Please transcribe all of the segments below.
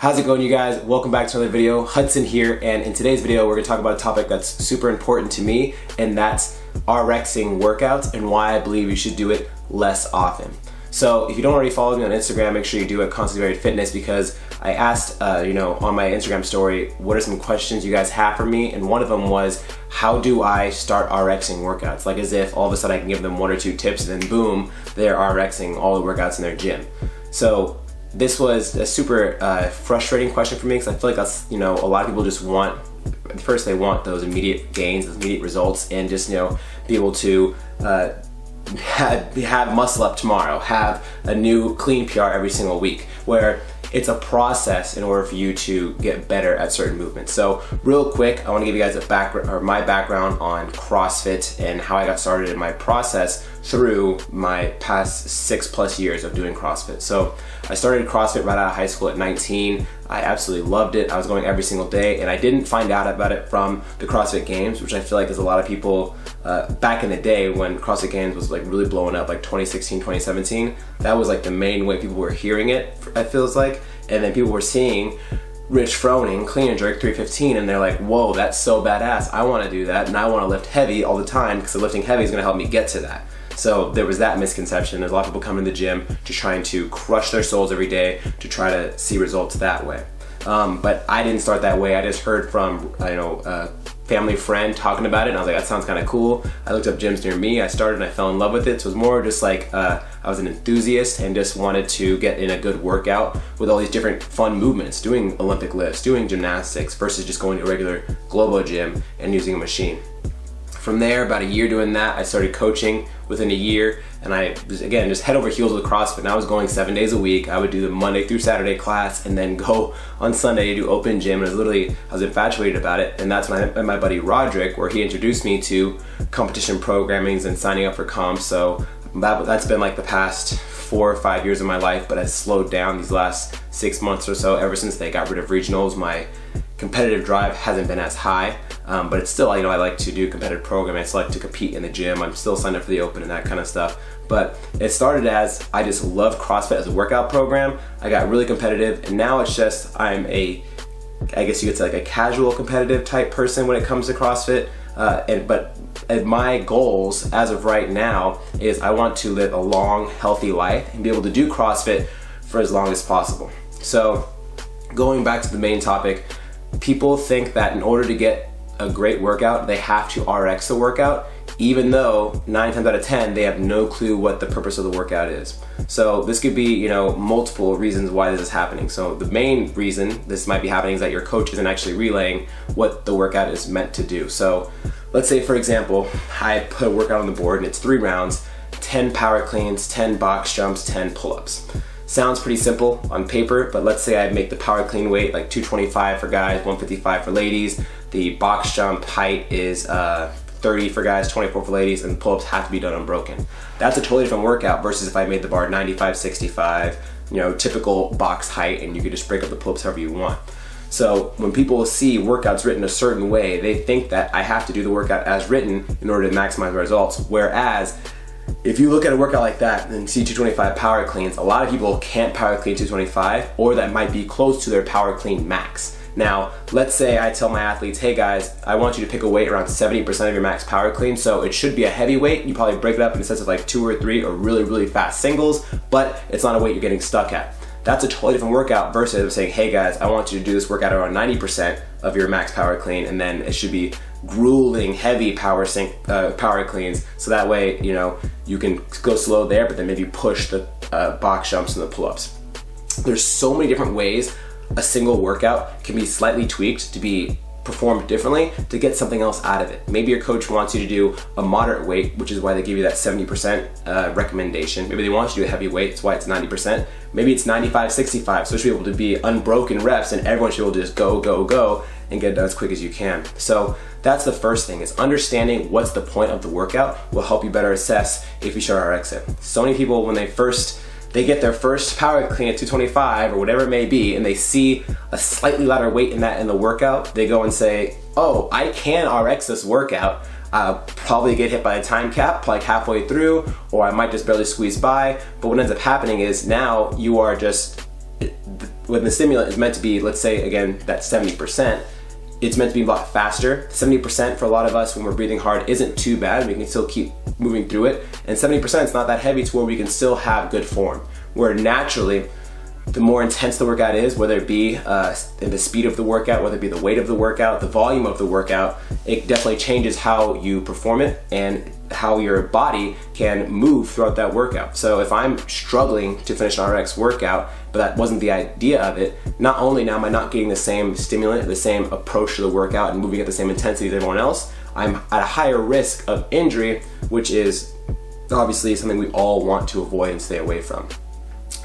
How's it going you guys? Welcome back to another video. Hudson here and in today's video we're going to talk about a topic that's super important to me and that's RXing workouts and why I believe you should do it less often. So if you don't already follow me on Instagram, make sure you do it Constantly Varied Fitness because I asked, uh, you know, on my Instagram story, what are some questions you guys have for me? And one of them was, how do I start RXing workouts? Like as if all of a sudden I can give them one or two tips and then boom, they're RXing all the workouts in their gym. So this was a super uh, frustrating question for me because I feel like that's, you know, a lot of people just want, first they want those immediate gains, those immediate results, and just, you know, be able to uh, have, have muscle up tomorrow, have a new clean PR every single week, where it's a process in order for you to get better at certain movements. So real quick, I wanna give you guys a background or my background on CrossFit and how I got started in my process through my past six plus years of doing CrossFit. So I started CrossFit right out of high school at 19. I absolutely loved it. I was going every single day and I didn't find out about it from the CrossFit Games, which I feel like is a lot of people uh, back in the day when CrossFit Games was like really blowing up, like 2016, 2017. That was like the main way people were hearing it, it feels like. And then people were seeing Rich Froning, clean and jerk 315, and they're like, whoa, that's so badass. I wanna do that, and I wanna lift heavy all the time because lifting heavy is gonna help me get to that. So there was that misconception. There's a lot of people coming to the gym just trying to crush their souls every day to try to see results that way. Um, but I didn't start that way. I just heard from, you know, a family friend talking about it and I was like, that sounds kind of cool. I looked up gyms near me. I started and I fell in love with it. So it was more just like, uh, I was an enthusiast and just wanted to get in a good workout with all these different fun movements, doing Olympic lifts, doing gymnastics versus just going to a regular Globo gym and using a machine. From there, about a year doing that, I started coaching within a year and I was, again, just head over heels with CrossFit and I was going seven days a week. I would do the Monday through Saturday class and then go on Sunday to do open gym and I was literally, I was infatuated about it and that's when I met my buddy Roderick where he introduced me to competition programmings and signing up for comps. So that, that's been like the past four or five years of my life, but has slowed down these last six months or so ever since they got rid of regionals. My competitive drive hasn't been as high, um, but it's still, you know, I like to do competitive programming. I still like to compete in the gym. I'm still signed up for the open and that kind of stuff. But it started as I just love CrossFit as a workout program. I got really competitive and now it's just I'm a, I guess you could say like a casual competitive type person when it comes to CrossFit. Uh, and but my goals as of right now is I want to live a long, healthy life and be able to do CrossFit for as long as possible. So going back to the main topic, people think that in order to get a great workout, they have to RX the workout, even though nine times out of 10, they have no clue what the purpose of the workout is. So this could be, you know, multiple reasons why this is happening. So the main reason this might be happening is that your coach isn't actually relaying what the workout is meant to do. So let's say, for example, I put a workout on the board and it's three rounds, 10 power cleans, 10 box jumps, 10 pull-ups. Sounds pretty simple on paper, but let's say I make the power clean weight like 225 for guys, 155 for ladies. The box jump height is uh, 30 for guys, 24 for ladies, and pull-ups have to be done unbroken. That's a totally different workout versus if I made the bar 95, 65, you know, typical box height, and you could just break up the pull-ups however you want. So when people see workouts written a certain way, they think that I have to do the workout as written in order to maximize results. Whereas if you look at a workout like that and see 225 power cleans, a lot of people can't power clean 225 or that might be close to their power clean max. Now, let's say I tell my athletes, hey guys, I want you to pick a weight around 70% of your max power clean, so it should be a heavy weight. You probably break it up in a sense of like two or three or really, really fast singles, but it's not a weight you're getting stuck at. That's a totally different workout versus saying, hey guys, I want you to do this workout around 90% of your max power clean, and then it should be grueling, heavy power sink, uh, power cleans. So that way, you know, you can go slow there, but then maybe push the uh, box jumps and the pull-ups. There's so many different ways a single workout can be slightly tweaked to be performed differently to get something else out of it. Maybe your coach wants you to do a moderate weight, which is why they give you that 70% uh, recommendation. Maybe they want you to do a heavy weight, that's why it's 90%. Maybe it's 95, 65, so you should be able to be unbroken reps and everyone should be able to just go, go, go and get it done as quick as you can. So that's the first thing is understanding what's the point of the workout will help you better assess if you should RX it. So many people when they first they get their first power clean at 225 or whatever it may be and they see a slightly lighter weight in that in the workout, they go and say, oh, I can RX this workout. I'll probably get hit by a time cap like halfway through or I might just barely squeeze by. But what ends up happening is now you are just when the stimulant is meant to be, let's say again, that 70%, it's meant to be a lot faster. 70% for a lot of us when we're breathing hard isn't too bad. We can still keep moving through it. And 70% is not that heavy to where we can still have good form. Where naturally, the more intense the workout is, whether it be uh, the speed of the workout, whether it be the weight of the workout, the volume of the workout, it definitely changes how you perform it and how your body can move throughout that workout. So if I'm struggling to finish an RX workout, but that wasn't the idea of it, not only now am I not getting the same stimulant, the same approach to the workout and moving at the same intensity as everyone else, I'm at a higher risk of injury, which is obviously something we all want to avoid and stay away from.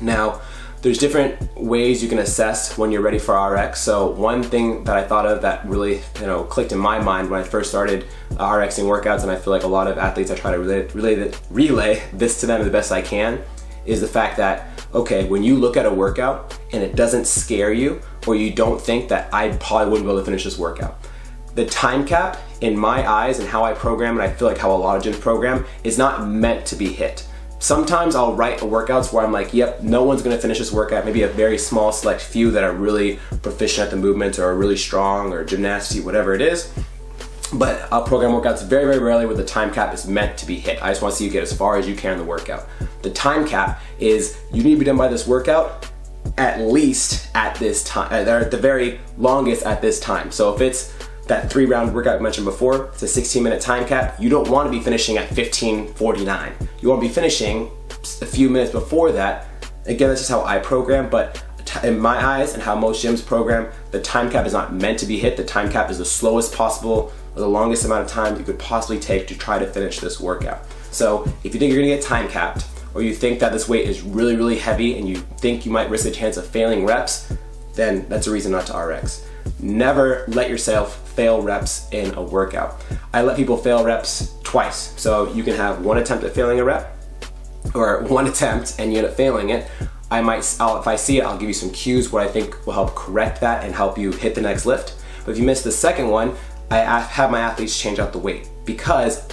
Now, there's different ways you can assess when you're ready for RX. So one thing that I thought of that really you know clicked in my mind when I first started uh, RXing workouts, and I feel like a lot of athletes I try to relay, relay, relay this to them the best I can, is the fact that okay, when you look at a workout and it doesn't scare you, or you don't think that I probably wouldn't be able to finish this workout. The time cap in my eyes and how I program, and I feel like how a lot of gyms program, is not meant to be hit. Sometimes I'll write a workouts where I'm like, yep, no one's gonna finish this workout. Maybe a very small select few that are really proficient at the movement or are really strong or gymnastics, whatever it is. But I'll program workouts very, very rarely where the time cap is meant to be hit. I just wanna see you get as far as you can in the workout. The time cap is you need to be done by this workout at least at this time, or at the very longest at this time. So if it's that three round workout I mentioned before, it's a 16 minute time cap. You don't want to be finishing at 15:49. You want to be finishing a few minutes before that. Again, that's just how I program, but in my eyes and how most gyms program, the time cap is not meant to be hit. The time cap is the slowest possible or the longest amount of time you could possibly take to try to finish this workout. So if you think you're gonna get time capped, or you think that this weight is really, really heavy and you think you might risk the chance of failing reps, then that's a reason not to RX. Never let yourself fail reps in a workout. I let people fail reps twice. So you can have one attempt at failing a rep or one attempt and you end up failing it. I might, I'll, if I see it, I'll give you some cues what I think will help correct that and help you hit the next lift. But if you miss the second one, I have my athletes change out the weight because,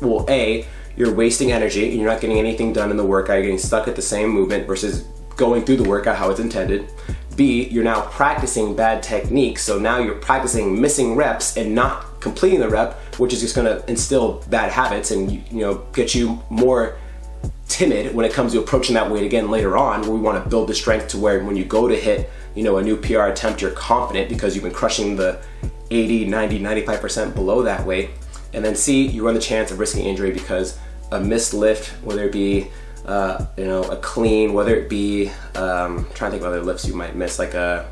well, A, you're wasting energy and you're not getting anything done in the workout. You're getting stuck at the same movement versus going through the workout how it's intended. B, you're now practicing bad techniques. So now you're practicing missing reps and not completing the rep, which is just gonna instill bad habits and you know get you more timid when it comes to approaching that weight again later on where we want to build the strength to where when you go to hit you know a new PR attempt you're confident because you've been crushing the 80 90 95% below that weight and then C you run the chance of risking injury because a missed lift whether it be uh, you know, a clean, whether it be, um, trying to think of other lifts you might miss, like a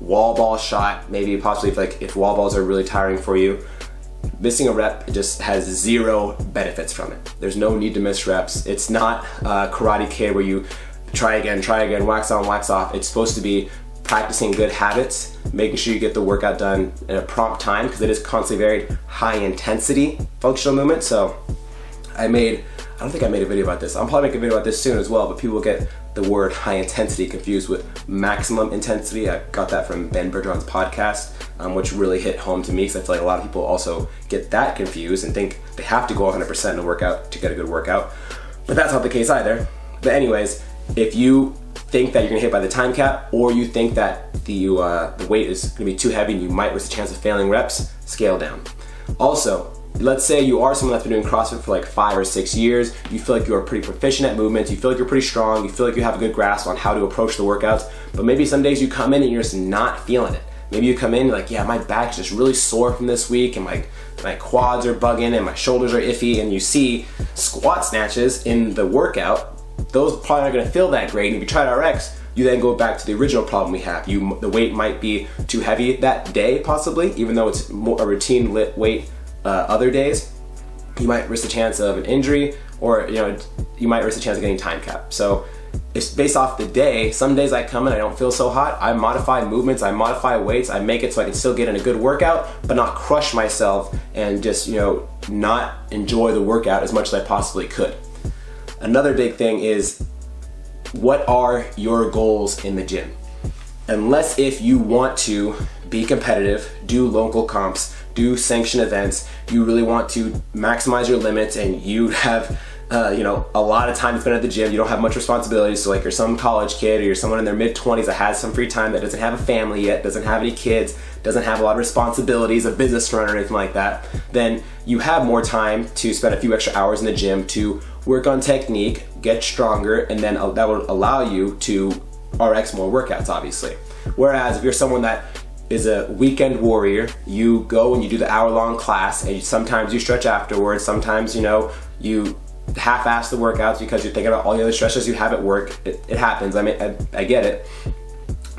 wall ball shot, maybe possibly if like if wall balls are really tiring for you, missing a rep just has zero benefits from it. There's no need to miss reps. It's not uh, Karate Kid where you try again, try again, wax on, wax off. It's supposed to be practicing good habits, making sure you get the workout done in a prompt time because it is constantly very high intensity functional movement. So I made I don't think I made a video about this. I'll probably make a video about this soon as well, but people get the word high intensity confused with maximum intensity. I got that from Ben Bergeron's podcast, um, which really hit home to me because I feel like a lot of people also get that confused and think they have to go 100% in a workout to get a good workout. But that's not the case either. But anyways, if you think that you're gonna hit by the time cap or you think that the, uh, the weight is gonna be too heavy and you might risk a chance of failing reps, scale down. Also, let's say you are someone that's been doing CrossFit for like five or six years, you feel like you're pretty proficient at movements, you feel like you're pretty strong, you feel like you have a good grasp on how to approach the workouts, but maybe some days you come in and you're just not feeling it. Maybe you come in like, yeah, my back's just really sore from this week and my, my quads are bugging and my shoulders are iffy and you see squat snatches in the workout, those probably aren't gonna feel that great. And if you try to RX, you then go back to the original problem we have. You, the weight might be too heavy that day possibly, even though it's more a routine lit weight uh, other days, you might risk the chance of an injury or you know you might risk the chance of getting time cap. So it's based off the day. Some days I come in, I don't feel so hot. I modify movements, I modify weights, I make it so I can still get in a good workout, but not crush myself and just you know not enjoy the workout as much as I possibly could. Another big thing is what are your goals in the gym? Unless if you want to be competitive, do local comps, do sanction events, you really want to maximize your limits and you have uh, you know, a lot of time spent at the gym. You don't have much responsibility. So like you're some college kid or you're someone in their mid 20s that has some free time that doesn't have a family yet, doesn't have any kids, doesn't have a lot of responsibilities, a business to run or anything like that, then you have more time to spend a few extra hours in the gym to work on technique, get stronger, and then that will allow you to RX more workouts, obviously. Whereas if you're someone that is a weekend warrior. You go and you do the hour long class and sometimes you stretch afterwards. Sometimes, you know, you half-ass the workouts because you're thinking about all the other stresses you have at work. It, it happens. I mean, I, I, get it.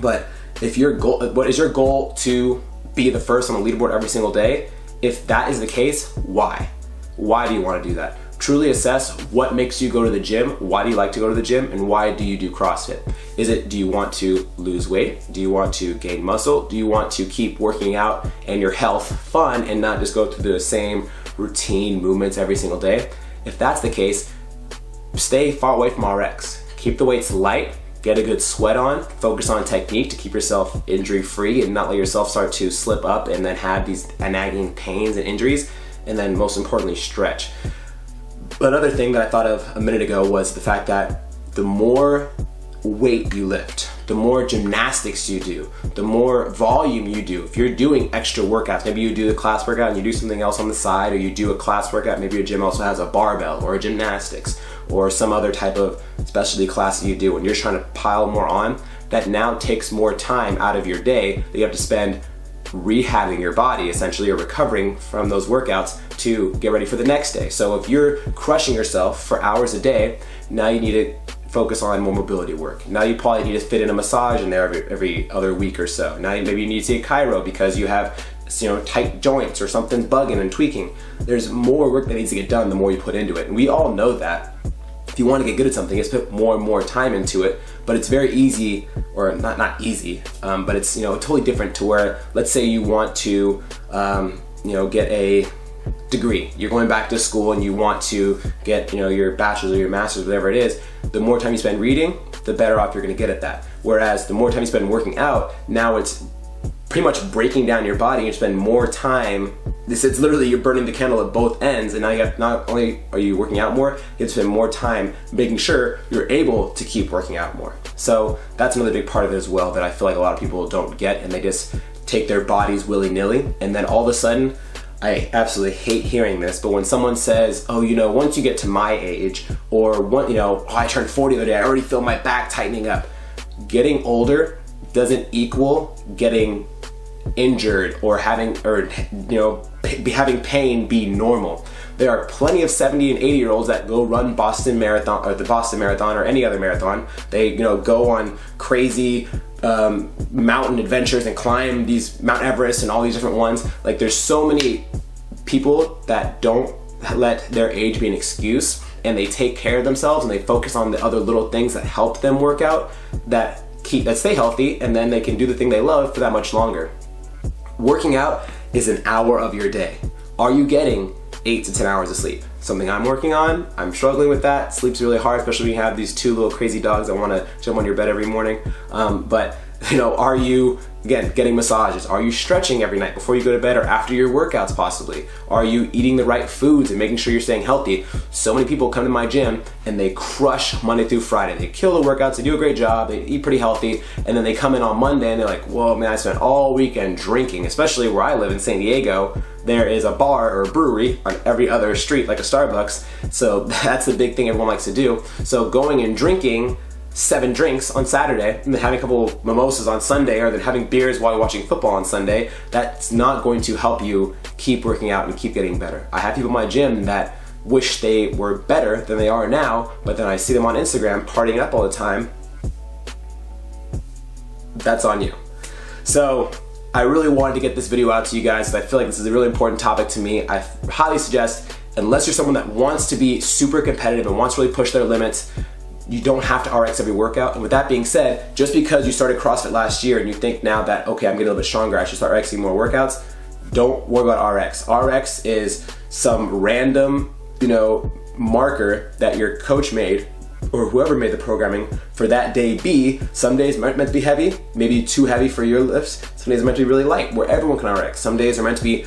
But if your goal, what is your goal to be the first on the leaderboard every single day? If that is the case, why? Why do you want to do that? Truly assess what makes you go to the gym. Why do you like to go to the gym? And why do you do CrossFit? Is it, do you want to lose weight? Do you want to gain muscle? Do you want to keep working out and your health fun and not just go through the same routine movements every single day? If that's the case, stay far away from RX. Keep the weights light, get a good sweat on, focus on technique to keep yourself injury free and not let yourself start to slip up and then have these nagging pains and injuries. And then most importantly, stretch. Another thing that I thought of a minute ago was the fact that the more weight you lift, the more gymnastics you do, the more volume you do. If you're doing extra workouts, maybe you do the class workout and you do something else on the side, or you do a class workout, maybe your gym also has a barbell or a gymnastics or some other type of specialty class that you do, and you're trying to pile more on, that now takes more time out of your day that you have to spend rehabbing your body essentially or recovering from those workouts to get ready for the next day. So if you're crushing yourself for hours a day, now you need to focus on more mobility work. Now you probably need to fit in a massage in there every, every other week or so. Now maybe you need to see a chiro because you have you know tight joints or something's bugging and tweaking. There's more work that needs to get done the more you put into it. And we all know that. If you want to get good at something, it's put more and more time into it. But it's very easy, or not not easy, um, but it's you know totally different to where let's say you want to um, you know get a degree. You're going back to school and you want to get, you know, your bachelor's or your master's, whatever it is. The more time you spend reading, the better off you're gonna get at that. Whereas the more time you spend working out, now it's pretty much breaking down your body. You spend more time. This it's literally you're burning the candle at both ends, and now you have not only are you working out more, you have to spend more time making sure you're able to keep working out more. So that's another big part of it as well that I feel like a lot of people don't get, and they just take their bodies willy nilly, and then all of a sudden I absolutely hate hearing this, but when someone says, oh, you know, once you get to my age, or one, you know, oh, I turned 40 the other day, I already feel my back tightening up. Getting older doesn't equal getting injured or having, or, you know, p- having pain be normal. There are plenty of 70 and 80 year olds that go run Boston Marathon or the Boston Marathon or any other marathon. They, you know, go on crazy um, mountain adventures and climb these Mount Everest and all these different ones. Like there's so many people that don't let their age be an excuse and they take care of themselves and they focus on the other little things that help them work out that keep that stay healthy and then they can do the thing they love for that much longer. Working out is an hour of your day. Are you getting eight to 10 hours of sleep? Something I'm working on. I'm struggling with that. Sleep's really hard, especially when you have these two little crazy dogs that want to jump on your bed every morning. Um, but you know, are you again getting massages? Are you stretching every night before you go to bed or after your workouts possibly? Are you eating the right foods and making sure you're staying healthy? So many people come to my gym and they crush Monday through Friday. They kill the workouts, they do a great job, they eat pretty healthy, and then they come in on Monday and they're like, whoa man, I spent all weekend drinking, especially where I live in San Diego. There is a bar or a brewery on every other street like a Starbucks. So that's the big thing everyone likes to do. So going and drinking seven drinks on Saturday and then having a couple mimosas on Sunday or then having beers while you're watching football on Sunday, that's not going to help you keep working out and keep getting better. I have people in my gym that wish they were better than they are now, but then I see them on Instagram partying up all the time. That's on you. So I really wanted to get this video out to you guys. Because I feel like this is a really important topic to me. I highly suggest, unless you're someone that wants to be super competitive and wants to really push their limits, you don't have to RX every workout. And with that being said, just because you started CrossFit last year and you think now that, okay, I'm getting a little bit stronger, I should start RXing more workouts, don't worry about RX. RX is some random, you know, marker that your coach made or whoever made the programming for that day B. Some days meant to be heavy, maybe too heavy for your lifts. Some days meant to be really light, where everyone can RX. Some days are meant to be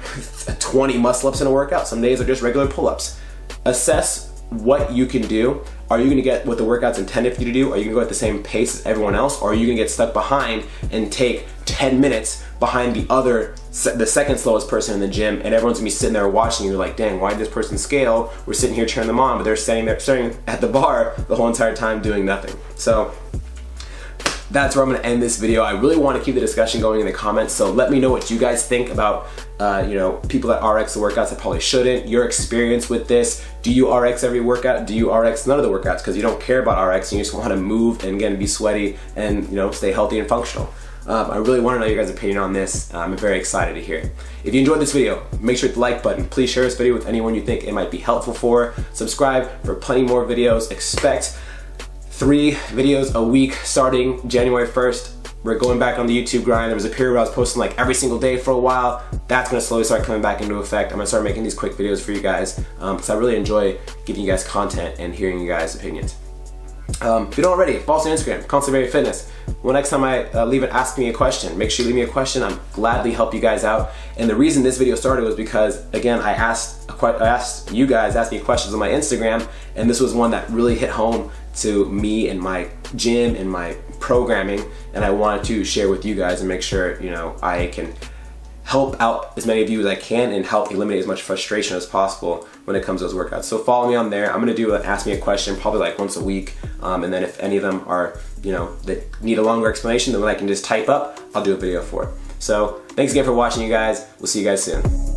20 muscle ups in a workout. Some days are just regular pull ups. Assess what you can do. Are you gonna get what the workout's intended for you to do? Are you gonna go at the same pace as everyone else? Or are you gonna get stuck behind and take 10 minutes behind the other, the second slowest person in the gym and everyone's gonna be sitting there watching you like, dang, why did this person scale? We're sitting here cheering them on, but they're standing there, staring at the bar the whole entire time doing nothing. So that's where I'm gonna end this video. I really wanna keep the discussion going in the comments, so let me know what you guys think about uh, you know, people that RX the workouts that probably shouldn't, your experience with this. Do you RX every workout? Do you RX none of the workouts because you don't care about RX and you just wanna move and again be sweaty and you know stay healthy and functional? Um, I really want to know your guys' opinion on this. I'm very excited to hear. If you enjoyed this video, make sure to hit the like button. Please share this video with anyone you think it might be helpful for. Subscribe for plenty more videos. Expect three videos a week starting January 1st. We're going back on the YouTube grind. There was a period where I was posting like every single day for a while. That's gonna slowly start coming back into effect. I'm gonna start making these quick videos for you guys um, because I really enjoy giving you guys content and hearing you guys' opinions. Um, if you don't already, follow us on Instagram, Constantly Fitness. Well, next time I uh, leave it, ask me a question. Make sure you leave me a question. I'm gladly help you guys out. And the reason this video started was because, again, I asked, I asked you guys, asked me questions on my Instagram, and this was one that really hit home to me and my gym and my programming, and I wanted to share with you guys and make sure, you know, I can help out as many of you as I can and help eliminate as much frustration as possible when it comes to those workouts. So follow me on there. I'm gonna do an ask me a question probably like once a week. Um, and then if any of them are, you know, that need a longer explanation, then I can just type up, I'll do a video for it. So thanks again for watching you guys. We'll see you guys soon.